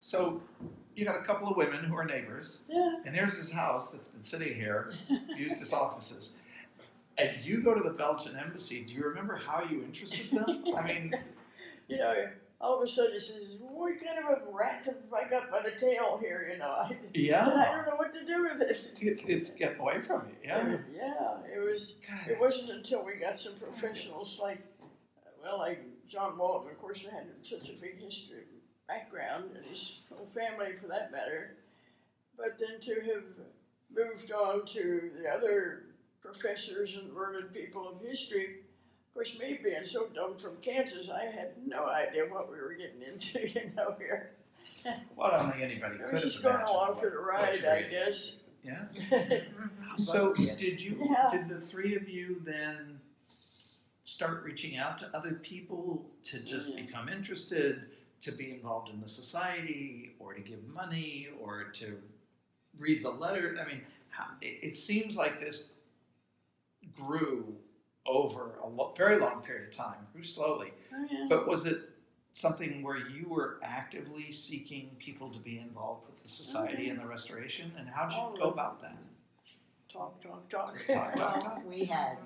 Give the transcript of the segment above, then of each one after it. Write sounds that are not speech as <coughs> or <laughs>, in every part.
So you got a couple of women who are neighbors, Yeah. and here's this house that's been sitting here, used as offices. And you go to the Belgian embassy. Do you remember how you interested them? I mean, <laughs> You know, all of a sudden he says, "What kind of a rat to I got by the tail here?" You know, <laughs> I, I don't know what to do with it. it, it's getting away from you. Yeah, yeah. It was. God, It wasn't until we got some professionals like, well, like John Walton, of course, had such a big history background, and his whole family, for that matter. But then to have moved on to the other professors and learned people of history. Of course, me being so dumb from Kansas, I had no idea what we were getting into, <laughs> you know, here. Well, I don't think anybody I could was have just going along what- for the ride, I guess. Yeah. <laughs> Mm-hmm. So did you? Yeah. Did the three of you then start reaching out to other people to just Yeah. become interested, to be involved in the society, or to give money, or to read the letter? I mean, it, it seems like this grew over a lo- very long period of time, grew slowly. Oh, yeah. But was it something where you were actively seeking people to be involved with the society and the restoration? And how did Oh, you go about that? Talk, talk, talk. Talk, talk. Well, <laughs> we had,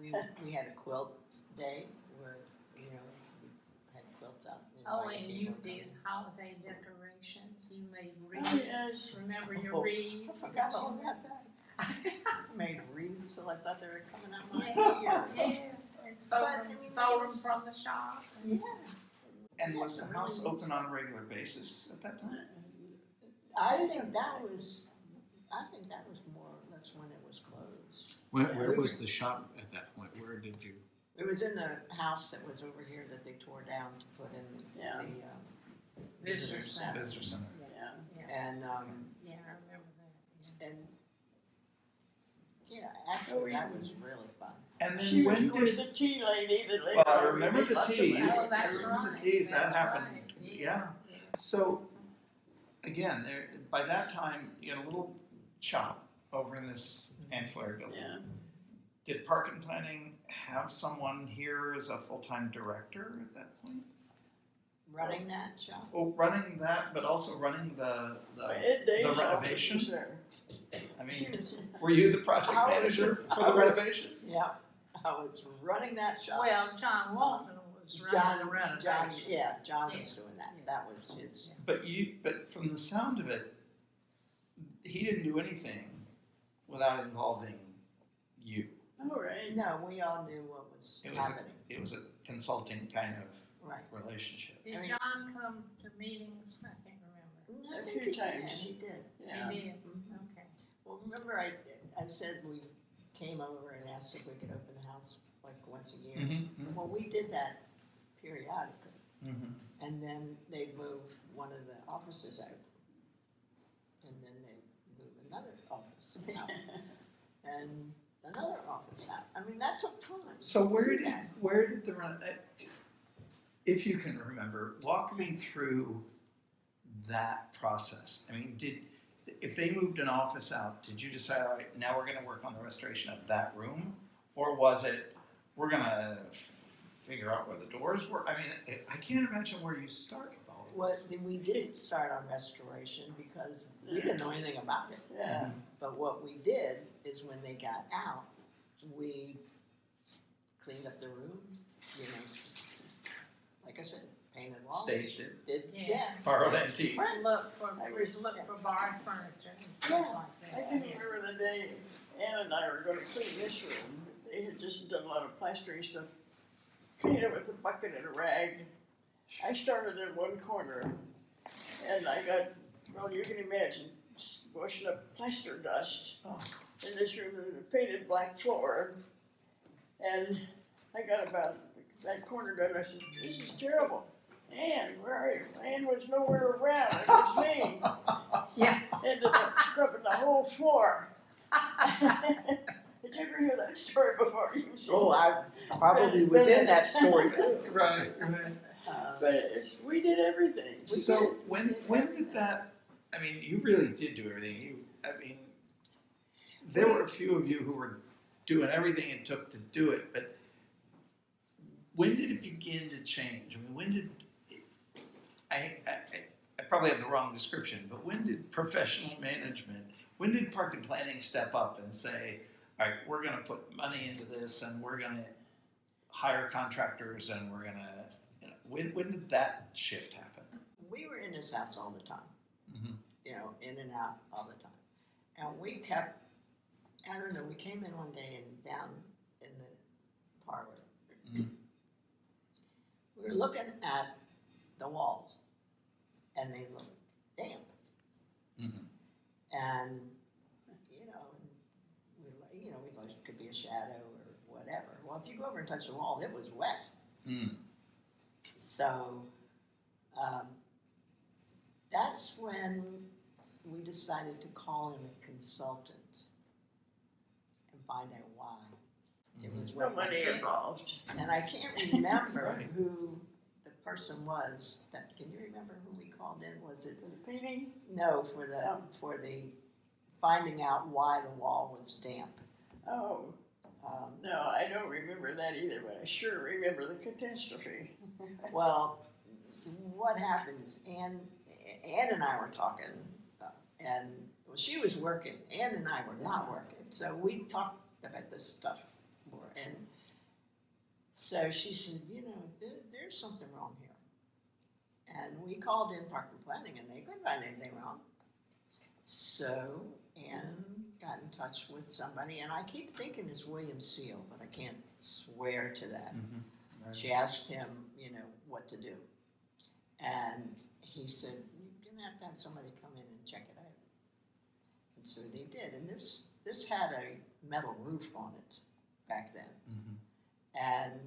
we, we had a quilt day where, you know, we had quilts out. and Oh, and you did holiday decorations, you made Oh, wreaths, yes. remember Oh, your wreaths? I forgot that you all about that. <laughs> Made wreaths till I thought they were coming out my Yeah, ear. yeah, <laughs> and sold them, sold them from the shop. Yeah. And was the house really open on a regular basis at that time? I think that was, I think that was more or less when it was closed. Where, where was the shop at that point? Where did you? It was in the house that was over here that they tore down to put in the, Yeah. um, Visitor visitor center. center. Visitor center. Yeah. And, um, Yeah, I remember that. and, yeah, actually, that was really fun. And then She was, when of course, did? the tea lady that later Well, I remember the lots of teas. Oh, that's I remember the right, teas, that that's happened. right, Yeah. yeah. So, again, there. By that time, you had a little shop over in this ancillary building. Yeah. Did Park and Planning have someone here as a full-time director at that point? Running that shop. Oh, well, running that, but also running the the. Ed Day's the office renovation? was there. I mean, were you the project I was- manager for I the was- renovation? Yeah, I was running that shop. Well, John Walton was running John, the John, renovation. yeah, John was doing that. That was his. But you, but from the sound of it, he didn't do anything without involving you. All right. No, we all knew what was It was a- happening. It was a consulting kind of Right. relationship. I Did mean- John come to meetings? I can't remember. I A think few he did, times. He did. Yeah. He did, Mhm. okay. Well, remember I, I said we came over and asked if we could open the house like once a year. Mm-hmm. Well, we did that periodically, Mm-hmm. and then they move one of the offices out, and then they move another office out, <laughs> and another office out. I mean, that took time. So where did that. where did the run? uh, If you can remember, walk me through that process. I mean, did if they moved an office out, did you decide, all right, now we're going to work on the restoration of that room, or was it we're going to figure out where the doors were? I mean, I can't imagine where you started Well, we didn't start on restoration because we didn't know anything about it. Yeah. But what we did is when they got out, we cleaned up the room, you know, like I said, painted walls. Staged it, Did, Yeah. yeah. borrowed antiques. Right. Look for, I was- look for barn furniture and stuff Yeah. like I that. can remember the day Ann and I were going to clean this room. They had just done a lot of plastering stuff. Cleaned it with a bucket and a rag. I started in one corner, and I got well, you can imagine washing up plaster dust Oh. In this room with a painted black floor. And I got about that corner done. I said, "This is terrible." Ann, where are you? Ann was nowhere around. It was me. <laughs> Yeah. Ended up scrubbing the whole floor. <laughs> Did you ever hear that story before? Oh, I probably was in that story <laughs> too. Right, right. Uh, But it's, we did everything. We So did. when did when everything. did that? I mean, you really did do everything. You, I mean, there were a few of you who were doing everything it took to do it, but when did it begin to change? I mean, when did it, I, I? I probably have the wrong description, but when did professional management, when did park and planning step up and say, all right, we're going to put money into this and we're going to hire contractors and we're going to, you know, when, when did that shift happen? We were in this house all the time. Mm-hmm. you know, in and out all the time. And we kept, I don't know, we came in one day and down in the parlor. Mhm. We were looking at the walls and they looked damp. Mhm. And, you know, we, were like- you know, we thought it could be a shadow or whatever. Well, if you go over and touch the wall, it was wet. Mm. So um, that's when we decided to call in a consultant find out why. It was No money involved. And I can't remember Right. who the person was. That can you remember who we called in? Was it For the painting, no for the for the finding out why the wall was damp? oh, Um, no, I don't remember that either, but I sure remember the catastrophe. <laughs> Well, what happened? Ann, Ann and I were talking, uh, and well, she was working. Ann and I were not working, so we talked about this stuff more. And so she said, you know, there, there's something wrong here. And we called in Park and Planning, and they couldn't find anything wrong. So Ann got in touch with somebody, and I keep thinking it's William Seale, but I can't swear to that. Mm-hmm. She asked him, you know, what to do. And he said, You're gonna have to have somebody come in and check it out. And so they did. And this this had a metal roof on it back then. Mm-hmm. And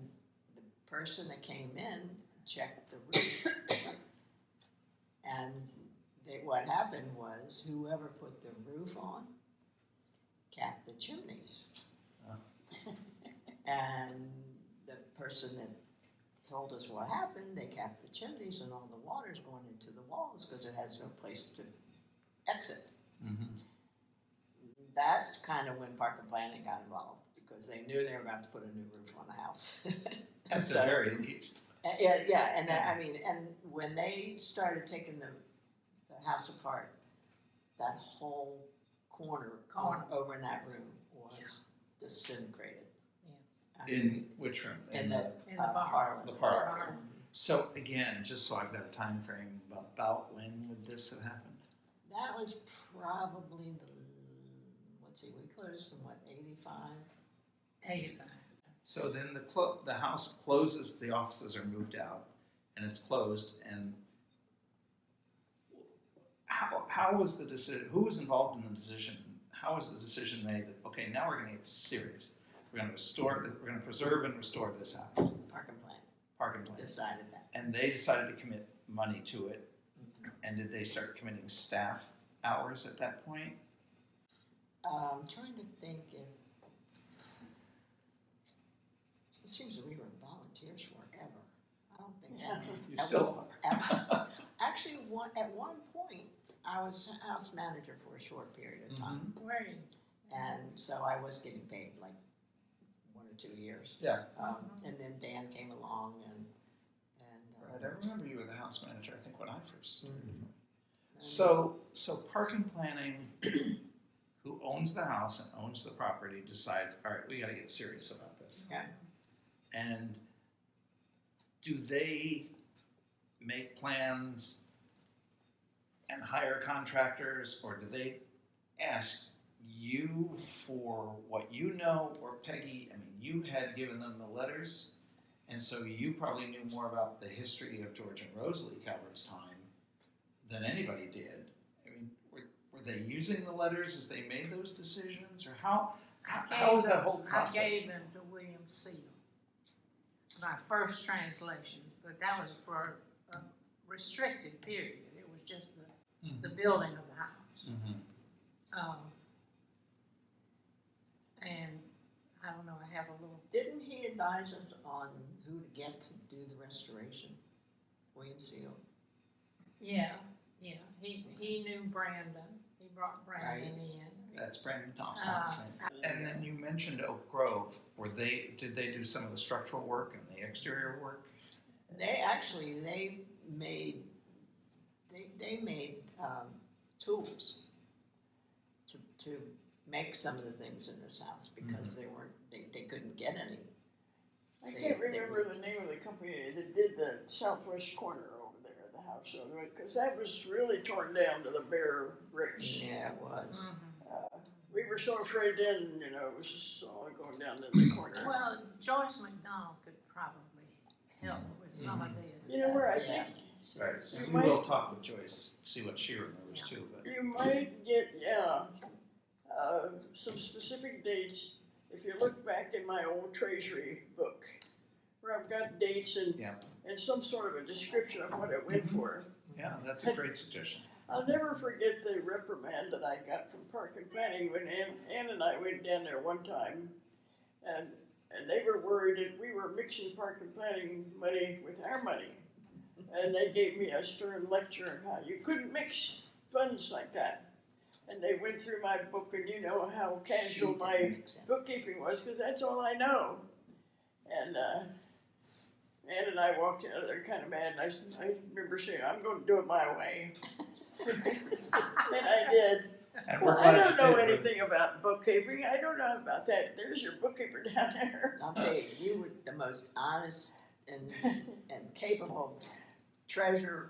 the person that came in checked the roof. and they, what happened was whoever put the roof on capped the chimneys. Oh. and the person that told us what happened, they capped the chimneys and all the water's going into the walls because it has no place to exit. Mm-hmm. That's kind of when Park and Planning got involved because they knew they were about to put a new roof on the house. <laughs> At So- the very least. Uh, Yeah, yeah, and then, I mean, and when they started taking the, the house apart, that whole corner, Corner. over in that room was disintegrated. Yeah. I mean, In which room? in the, In the uh, parlor. The parlor. Parlor. So again, just so I've got a time frame, about when would this have happened? That was probably the, let's see, we closed from what, eighty-five? Eighty-five. So then the clo- the house closes, the offices are moved out, and it's closed. And how how was the decision? Who was involved in the decision? How was the decision made that okay, now we're going to get serious. We're going to restore. The, we're going to preserve and restore this house, Park and Plan Park and Plan. decided that. And they decided to commit money to it. Mm-hmm. And did they start committing staff hours at that point? Um, trying to think if, it seems that we were volunteers forever. I don't think that. You at still one- at- <laughs> Actually, one, at one point, I was house manager for a short period of time. Where you? And so I was getting paid like one or two years. Yeah. Um, and then Dan came along and, and. uh, Right, I remember you were the house manager. I think when I first. mhm. So, so park and planning, who owns the house and owns the property, decides, all right, we got to get serious about this. Yeah. And do they make plans and hire contractors, or do they ask you for what you know, or Peggy? I mean, you had given them the letters, and so you probably knew more about the history of George and Rosalie Calvert's time than anybody did. I mean, were, were they using the letters as they made those decisions, or how how, how was that whole process? I gave them to William Seale. My first translation, but that was for a restricted period. It was just the, Mhm. the building of the house. Mhm. Um, and I don't know, I have a little, Didn't he advise us on who to get to do the restoration? William Seale? yeah, yeah, he, he knew Brandon. He brought Brandon in. That's Brandon Thompson. Uh. And then you mentioned Oak Grove. Were they did they do some of the structural work and the exterior work? They actually, they made, they, they made, um, tools to, to make some of the things in this house because they weren't, they, they couldn't get any. I They- can't they- remember the name of the company that did the southwest corner over there the house, because that was really torn down to the bare bricks. Yeah, it was. Mhm. Uh, We were so afraid then, you know, it was just all going down in the <clears throat> corner. Well, Joyce McDonald could probably help with some of this. You know where I Yeah. think Right. You we'll talk with Joyce, see what she remembers too, but. you might get, yeah, uh, some specific dates. If you look back in my old treasury book, where I've got dates and, Yeah. and some sort of a description of what it went for. Yeah, that's a great suggestion. I'll never forget the reprimand that I got from Park and Planning when Ann, Ann and I went down there one time. And, and they were worried that we were mixing Park and Planning money with our money. And they gave me a stern lecture on how you couldn't mix funds like that. And they went through my book and you know how casual my didn't make sense. bookkeeping was because that's all I know. And uh, Ann and I walked out of there kind of mad, and I, I remember saying, "I'm going to do it my way," and I did. <laughs> And Well, I don't know did, Ruth. anything about bookkeeping. I don't know about that. There's your bookkeeper <laughs> down there. I'll tell you, you were the most honest and, and capable treasurer,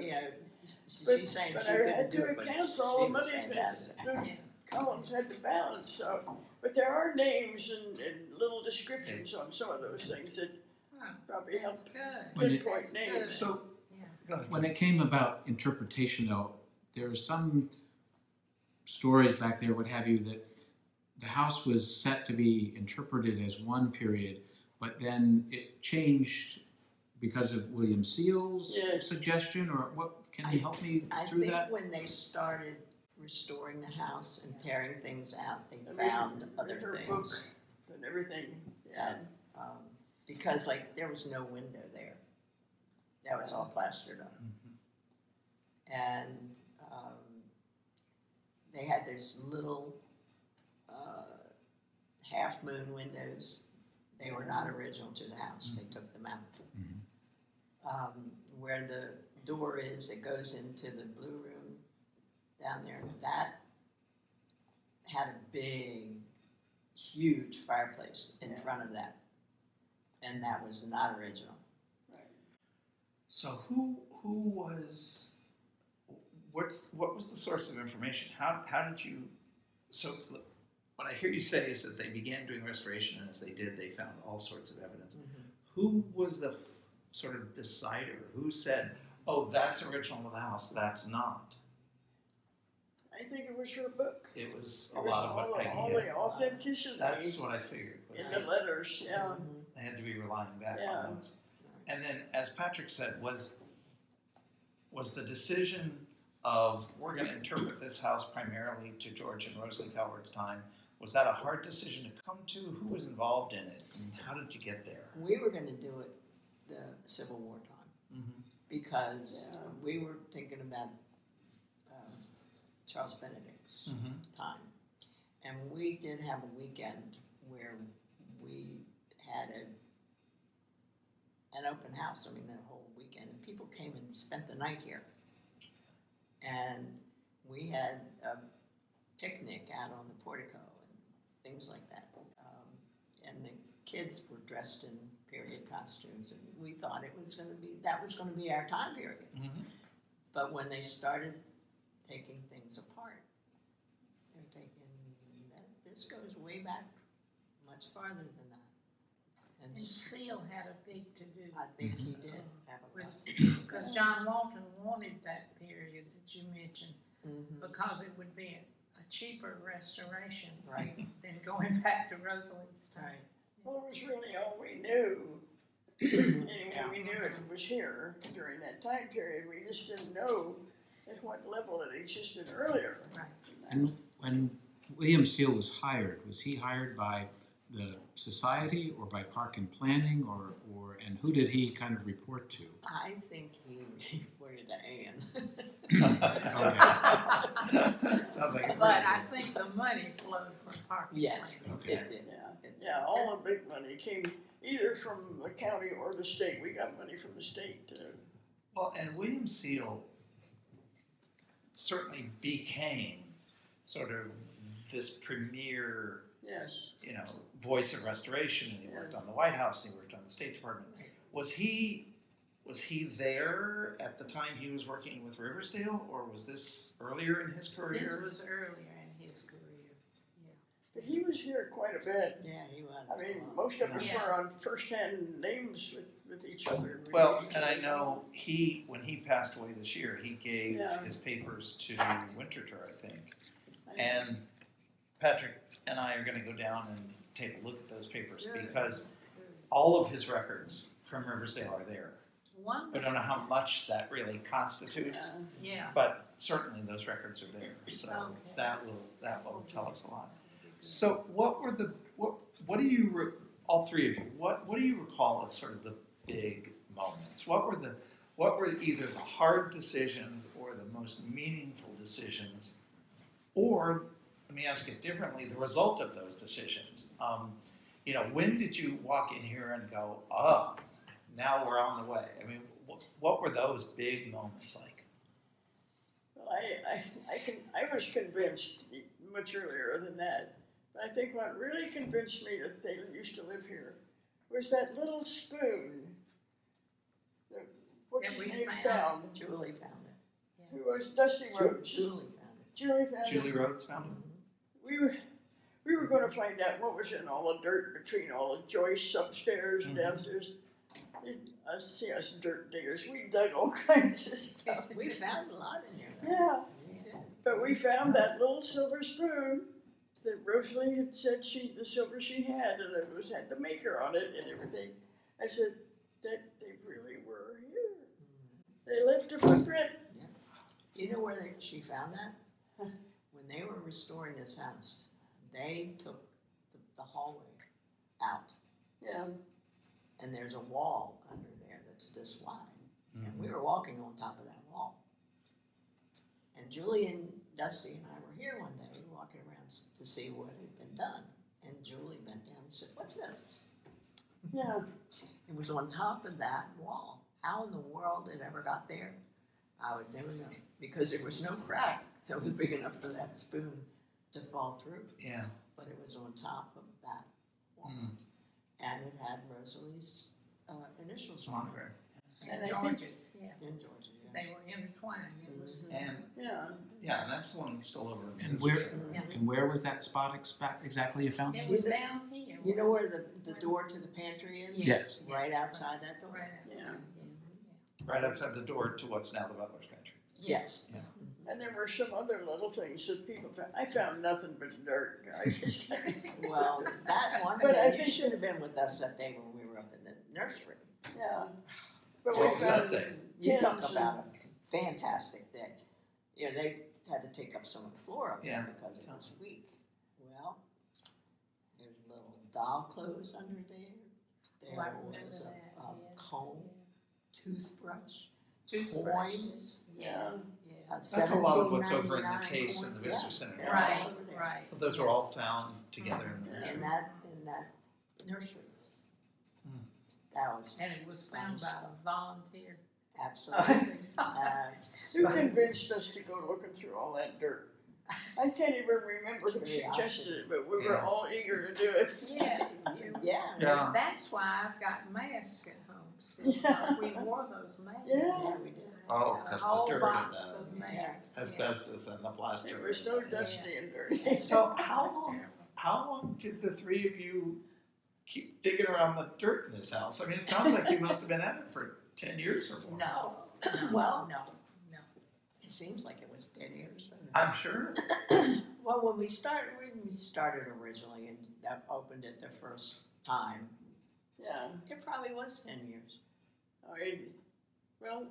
you know, she- But- she's saying she but I couldn't had do to it, but account she for all the money that fantastic. the had to balance. So, but there are names and, and little descriptions on some of those things that Huh. probably help Good. When it- pinpoint That's names. good. So, Yeah. go ahead. When it came about interpretation, though, there are some stories back there, what have you, that the house was set to be interpreted as one period, but then it changed because of William Seale's Yes. suggestion, or what? Can you help me I through think that? when they started restoring the house and tearing things out, they I read- found read other her things. book and everything. Yeah. Um, because like, there was no window there. That was all plastered up. Mhm. And, um, they had those little, uh, half moon windows. They were not original to the house, they took them out. Mhm. Um, where the door is that goes into the blue room down there, that had a big, huge fireplace in Yeah. front of that. And that was not original. Right. So who, who was, what's, what was the source of information? How, how did you, so what I hear you say is that they began doing restoration and as they did, they found all sorts of evidence. Mm-hmm. Who was the f- sort of decider? Who said, oh, that's original to the house, that's not? I think it was her book. It was It a was lot of all, what the- Peggy all had. the authenticity That's what I figured. was in the letters. Yeah. Mhm. They had to be relying back Yeah. on those. And then, as Patrick said, was was the decision of we're going to interpret this house primarily to George and Rosalie Calvert's time. Was that a hard decision to come to? Who was involved in it, and how did you get there? We were gonna do it the Civil War time. Mm-hmm. because Yeah. we were thinking about Charles Benedict's Mm-hmm. time. And we did have a weekend where we had a an open house, I mean, the whole weekend, and people came and spent the night here. And we had a picnic out on the portico and things like that. Um, and the kids were dressed in period costumes, and we thought it was going to be that was going to be our time period. Mm-hmm. But when they started taking things apart, they were thinking that this goes way back, much farther than that. And And s- Seale had a big to-do. I think he did have a. With- Because John Walton wanted that period that you mentioned, Mhm, because it would be a, a cheaper restoration Right. <laughs> than going back to Rosalie's time. Right. Well, it was really all we knew. <coughs> anyway, we knew it was here during that time period. We just didn't know at what level it existed earlier. Right. And when William Seale was hired, was he hired by the society or by Park and Planning, or, or and who did he kind of report to? I think he reported to Anne. <laughs> Sounds like a But pretty I think the money flowed from parking. Yes, Plan. Okay. it did. Yeah, It- yeah, all the big money came either from the county or the state. We got money from the state. Well, and William Seale, certainly became sort of this premier, Yes. you know, voice of restoration. And he worked on the White House and he worked on the State Department. Was he was he there at the time he was working with Riversdale, or was this earlier in his career? This was earlier in his career. But he was here quite a bit. Yeah, he was. I mean, most of us Yeah. were on first-hand names with, with each other. We Well, each and I other. know oh. he when he passed away this year, he gave Yeah. his papers to Winterthur, I think. And Patrick and I are going to go down and take a look at those papers Good. because all of his records from Riversdale are there. I don't know how much that really constitutes, Yeah. Yeah. but certainly those records are there. So Okay. that will that will tell us a lot. So what were the what what do you re, all three of you what what do you recall as sort of the big moments? What were the what were either the hard decisions or the most meaningful decisions, or let me ask it differently: the result of those decisions. Um, you know, when did you walk in here and go, "Oh, now we're on the way"? I mean, what, what were those big moments like? Well, I, I, I can, I was convinced much earlier than that. But I think what really convinced me that they used to live here was that little spoon that, what's That his name found. found? Julie found it. Who was Dusty Ju- Rhodes. Julie found it. Julie found it. Julie Rhodes found it. We were, we were going to find out what was in all the dirt between all the joists upstairs and Mhm. downstairs. It, I see us dirt diggers. We dug all <laughs> kinds of stuff. We found a lot in here. though. Yeah, We but we found that little silver spoon that Rosalie had said she, the silver she had, and it was had the maker on it and everything. I said that they really were here. They left a footprint. Yeah. You know where they, she found that? When they were restoring this house, they took the, the hallway out, Yeah, and there's a wall under there that's this wide, and Mm-hmm. we were walking on top of that wall. And Julie and Dusty and I were here one day, walking around to see what had been done, and Julie bent down and said, "What's this?" yeah. It was on top of that wall. How in the world it ever got there, I would never know. Because there was no crack that was big enough for that spoon to fall through. Yeah. But it was on top of that wall. Mm. And it had Rosalie's uh, initials on it. And And I think- George's, yeah. In Georgia. Yeah. They were intertwined. It was. Mm-hmm. And Yeah, yeah, and that's the one that's still over in And where- Yeah. And where was that spot expa- exactly you found? It was down here. You know where the, the door to the pantry is? Yes. Right outside that door? Right outside, Yeah. yeah. Right outside the door to what's now the Butler's Pantry. Yes. and there were some other little things that people found. I found nothing but dirt. <laughs> Well, that one, But I day, you should have been with us that day when we were up in the nursery. yeah. But What we was that found day? You talk about a fantastic day. You know, they had to take up some of the floor up Yeah. there because it was weak. Well, there's little doll clothes under there. There remember was a, that, a yeah. comb, toothbrush, Toothbrushes. Yeah. Yeah. a That's a lot of what's over in the $17.99 case in the coin. visitor Yeah, center. they're all Right, over there. right. So those were all found together in the nursery. In that, in that nursery. Hmm. That was And it was found by a volunteer. Absolutely, <laughs> abs- Who convinced us to go looking through all that dirt? I can't even remember who suggested it, but we were Yeah. all eager to do it. <laughs> Yeah. yeah. Yeah. That's why I've got masks at home still, <laughs> Yeah. because we wore those masks. Yeah. Yeah, we did. Oh, A 'cause the whole dirt and the of masks. yeah. Asbestos and the plaster. It was so and- dusty and dirty. So how long, how long did the three of you keep digging around the dirt in this house? I mean, it sounds like you must have been at it for ten years or more. No, no, <clears throat> Well- no, no. It seems like it was ten years. I'm sure. <coughs> Well, when we started, when we started originally and that opened it the first time, Yeah, it probably was ten years. I mean, well,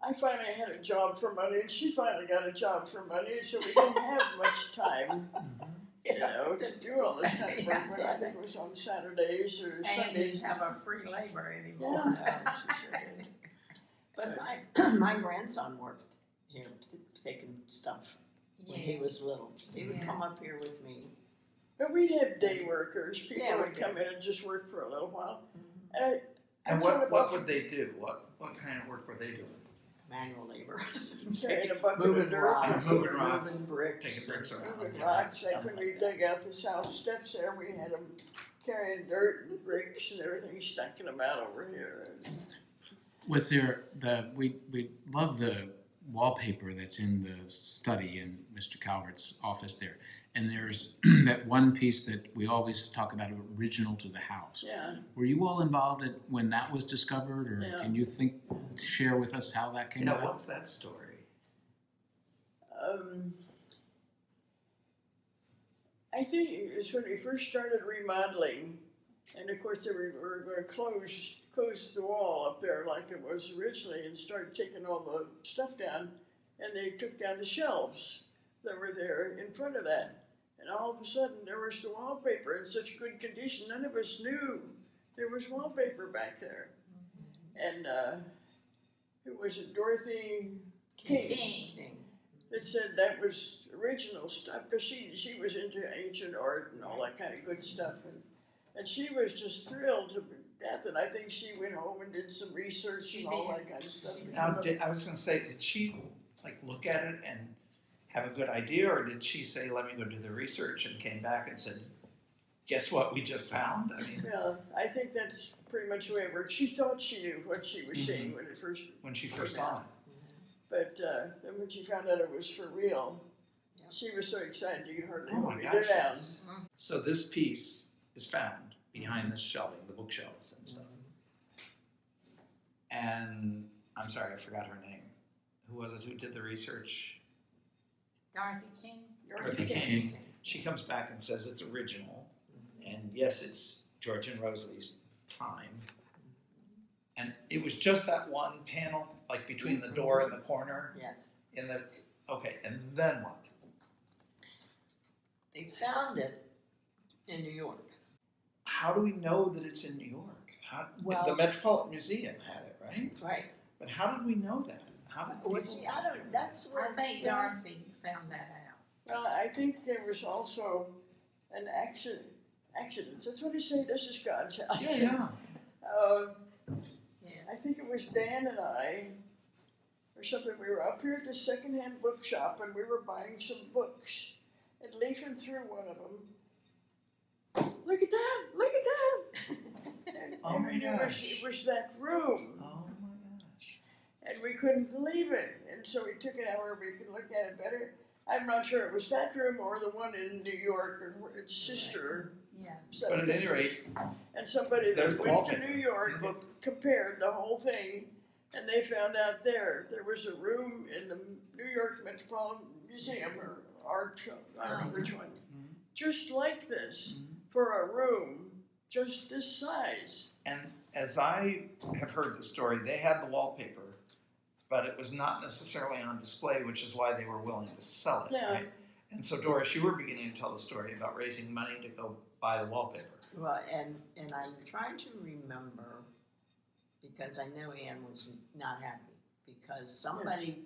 I finally had a job for money, and she finally got a job for money, so we didn't have much <laughs> time, mm-hmm. <laughs> you know, to do all this kind of work. But I think it was on Saturdays or And Sundays. didn't have a free labor anymore. Yeah. No, she sure didn't. But my, <clears throat> <clears throat> my grandson worked here, t- taking stuff when he was little. He would Yeah. come up here with me. But we'd have day workers. People Yeah, would come in and just work for a little while. Mhm. And I, And what, what what would they do? What, what kind of work were they doing? Manual labor. <laughs> Carrying a bucket Moving of dirt. rocks, Moving rocks, moving bricks. taking bricks around. Moving yeah. rocks, like when we dug out the south steps there, we had them carrying dirt and bricks and everything, stacking them out over here. Was there the we we love the wallpaper that's in the study in Mr. Calvert's office there, and there's <clears throat> that one piece that we always talk about original to the house. Yeah, Were you all involved at, when that was discovered, or Yeah. can you think share with us how that came Yeah, about? what's that story? um, I think it was when we first started remodeling, and of course they were, were gonna close, close the wall up there like it was originally and started taking all the stuff down, and they took down the shelves that were there in front of that. And all of a sudden, there was the wallpaper in such good condition, none of us knew there was wallpaper back there. And, uh, who was it, Dorothy King? King. King. that said that was original stuff because she she was into ancient art and all that kind of good stuff and and she was just thrilled to death and I think she went home and did some research She and all that kind of stuff. Now, did, I was going to say, did she like look at it and have a good idea, or did she say, "Let me go do the research," and came back and said, "Guess what? We just found." I mean, Yeah, I think that's pretty much the way it worked. She thought she knew what she was Mhm. seeing when it first, when she first saw it. but uh, then when she found out it was for real, Yeah. she was so excited you could hardly Oh my gosh! it down. yes. So this piece is found behind the shelving, the bookshelves and stuff. And I'm sorry, I forgot her name. Who was it who did the research? Dorothy King? Dorothy King. She comes back and says it's original, and yes, it's George and Rosalie's time. And it was just that one panel, like between the door and the corner, Yes. in the okay. And then what? They found it in New York. How do we know that it's in New York? How, Well- the Metropolitan Museum had it, right? Right. But how did we know that? How did Well, people see, I don't, that's where I think Dorothy found that out. Well, I think there was also an accident. Accidents. That's what they say. This is God's house. Yeah, yeah. Uh, <laughs> Yeah. I think it was Dan and I, or something. We were up here at the secondhand bookshop and we were buying some books, and leafing through one of them. Look at that! Look at that! <laughs> And, Oh and my it was, gosh. it was that room, Oh my gosh. And we couldn't believe it. And so we took it out where we could look at it better. I'm not sure it was that room or the one in New York or its sister. Yeah. But at any rate, And somebody There's that the went to New York in the compared the whole thing, and they found out there there was a room in the New York Metropolitan Museum or art, I don't know which one, Mhm. just like this Mhm. for a room just this size. And as I have heard the story, they had the wallpaper, but it was not necessarily on display, which is why they were willing to sell it, Yeah. right? And so, Doris, you were beginning to tell the story about raising money to go buy the wallpaper. Well, and, and I'm trying to remember, because I know Anne was not happy, because somebody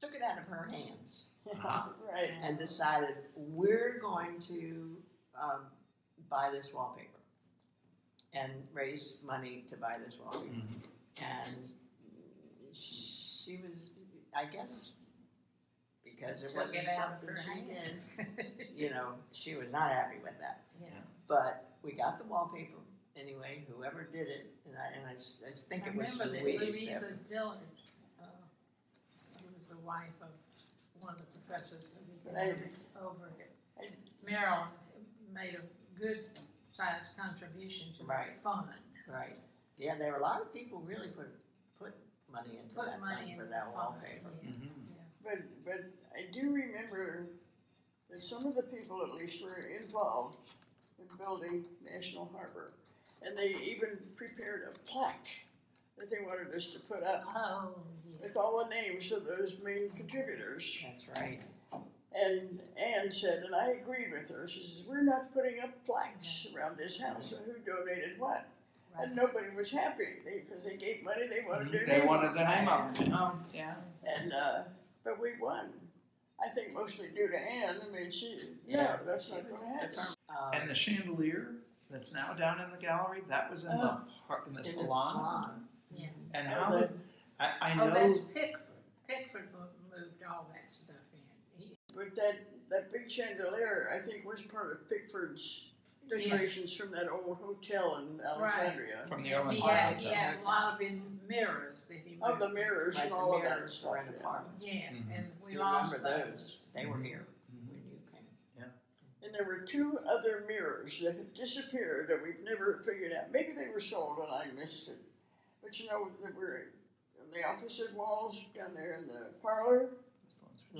took it out of her hands Ah. <laughs> right. and decided, we're going to, um, buy this wallpaper. And raise money to buy this wallpaper. And she was, I guess, because it Took wasn't it out something her she did, <laughs> you know, she was not happy with that. Yeah. But we got the wallpaper anyway, whoever did it, and I, and I s- I s- think I it was remember that Louise. Louisa Dillard, uh, who was the wife of one of the professors of economics over at Right. Merrill, made a good sized contribution to the Right. fund. Right, yeah, there were a lot of people really put money into Put that money thing in for the that fund, wallpaper. yeah. Mhm. But but I do remember that some of the people at least were involved in building National Harbor. And they even prepared a plaque that they wanted us to put up Oh, yeah. with all the names of those main contributors. That's right, And Anne said, and I agreed with her, she says, we're not putting up plaques around this house of who donated what. Right. And nobody was happy, because they gave money, they wanted their They name wanted on their it. name up. Oh, yeah. And, uh, but we won. I think mostly due to Anne, I mean, she, yeah, that's not She was gonna happen. Um, And the chandelier that's now down in the gallery, that was in the Oh. par- in the in the salon. salon. Yeah. And Oh, how the- did I, I Oh, know that's Pickford. Pickford moved all that stuff in. He- But that, that big chandelier, I think was part of Pickford's decorations from that old hotel in Alexandria. From the and Orland He Park had, Hotel. he had a lot of in mirrors that he Of the mirrors Like and the all of that mirrors stuff. were in the yeah. parlor. Yeah, Mhm. and we You lost remember those. those? They were here Mhm. when you came. And there were two other mirrors that have disappeared that we've never figured out. Maybe they were sold and I missed it. But you know, they were on the opposite walls down there in the parlor.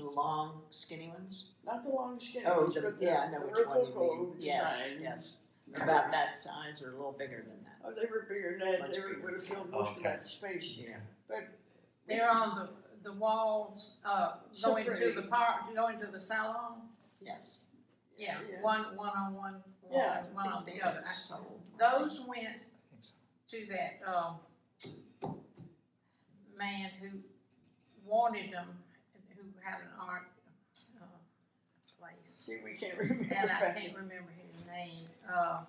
The long, skinny ones? Not the long skinny Oh, ones, the, but the, yeah, I know the which one you mean. Yes, design. yes. About that size or a little bigger than that. Oh, they were bigger than that. Much They bigger. would have filled most Okay. of that space. Yeah. But They're on the, the walls, uh, going to the Separating. park, going to the salon. Yes. Yeah, Yeah. one, one on one, wall Yeah. and one on the other. were sold. Those went to that, um, man who wanted them, who had an art, uh, place. see, we can't remember. And I back can't remember his name, uh,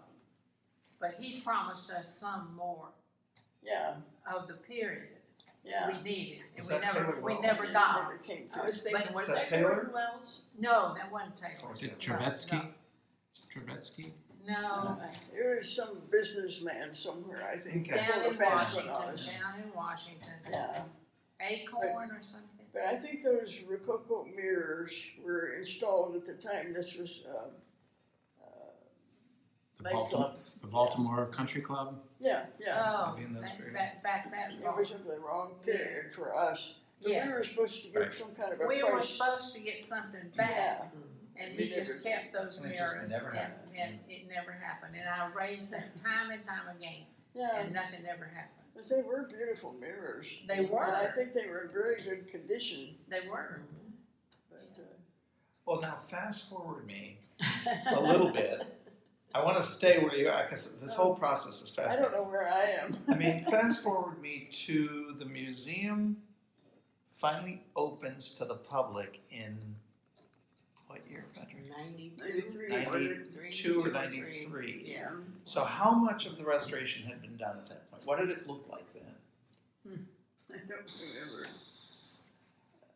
but he promised us some more Yeah, of the period yeah. we needed, and Is we that never, Taylor we Wells? never It got never them. came I was thinking, But- was Is that that Taylor? Gordon Wells? No, that wasn't Taylor. Was it Trubetsky? Trubetsky? No, There was some businessman somewhere, I think. Okay. down in a fast one Washington, down in Washington, Yeah, Acorn or something. But I think those Rococo mirrors were installed at the time this was, uh, uh, The Baltimore, the Baltimore Country Club? Yeah, yeah. Oh, Maybe in those that, periods. that, back that It was in the wrong period for us. But Yeah. we were supposed to get Right. some kind of a We were supposed to get something back, Yeah, and We he just kept those And it just mirrors, never and, happened. and it never happened, and I raised them time and time again, yeah. and nothing ever happened. But they were beautiful mirrors. They were. And I think they were in very good condition, They were. but, uh, Well, now fast forward me <laughs> a little bit. I want to stay where you are because this whole process is fast. I don't know where I am. I mean, fast forward me to the museum finally opens to the public in what year, Patrick? Ninety-two? 93, Ninety-two or ninety-three. Yeah. So, how much of the restoration had been done at that point? What did it look like then? Hmm. <laughs> I don't remember.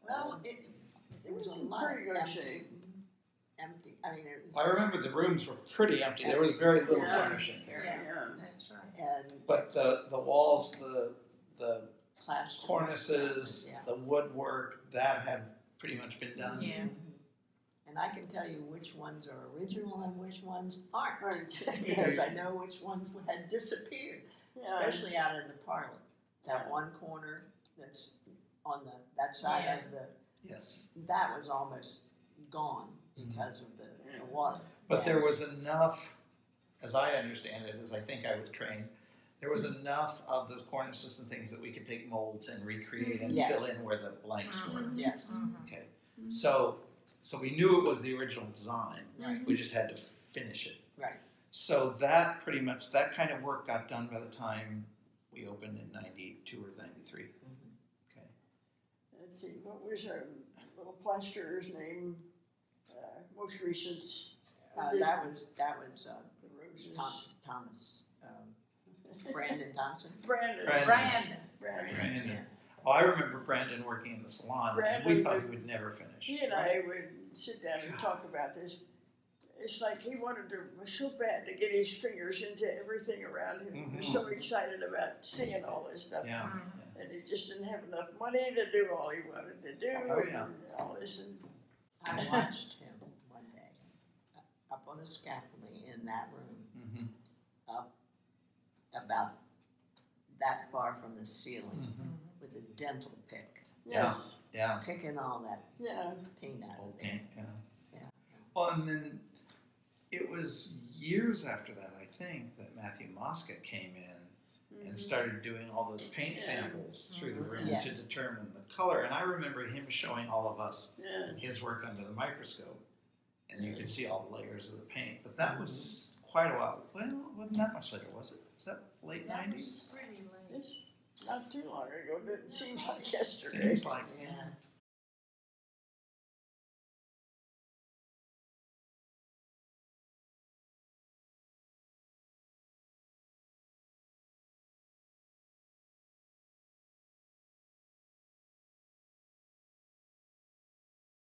Well, um, it, it was a in lot pretty good empty, shape. empty, I mean, it was. I remember the rooms were pretty empty. There was very little Yeah. furnishing here, Yeah. Yeah. That's right. And but the the walls, the the plaster. cornices, Yeah. the woodwork, that had pretty much been done. Yeah. And I can tell you which ones are original and which ones aren't. Right. <laughs> Because I know which ones had disappeared, Yeah. especially out in the parlor. That one corner that's on the, that side of the, Yes, that was almost gone mm-hmm. because of the, the water. but there was enough, as I understand it, as I think I was trained, there was mm-hmm. enough of those cornices and things that we could take molds and recreate and mm-hmm. Yes. fill in where the blanks were. Yes, Mhm. Okay, so so we knew it was the original design. Right. We just had to finish it. Right. So that pretty much that kind of work got done by the time we opened in '92 or '93. Okay. Let's see, what was our little plasterer's name? Uh, most recent. uh, did that was, that was, uh, The roses. Tom, Thomas, um, <laughs> Brandon Thompson. Brandon. Brandon. Brandon, Brandon. Brandon. Oh, I remember Brandon working in the salon, and we thought would- he would never finish. He and I would sit down and talk about this. It's like he wanted to was so bad to get his fingers into everything around him. He was so excited about seeing all this stuff. Yeah. Mhm. And he just didn't have enough money to do all he wanted to do Oh, yeah. and all this and I <laughs> watched him one day, uh, up on a scaffolding in that room, hmm about that far from the ceiling, hmm with a dental pick, Yeah. yes. Yeah. picking all that Yeah. paint out Old of there. paint, yeah. Yeah. Well, and then it was years after that, I think, that Matthew Mosca came in and mm-hmm. started doing all those paint Yeah. samples through the room Yes. to determine the color. And I remember him showing all of us Yeah. his work under the microscope, and you could see all the layers of the paint. But that was mm-hmm. quite a while. Well, wasn't that much later, was it? Was that late that was nineties? pretty late. It's not too long ago, but it seems like yesterday. Seems like Yeah,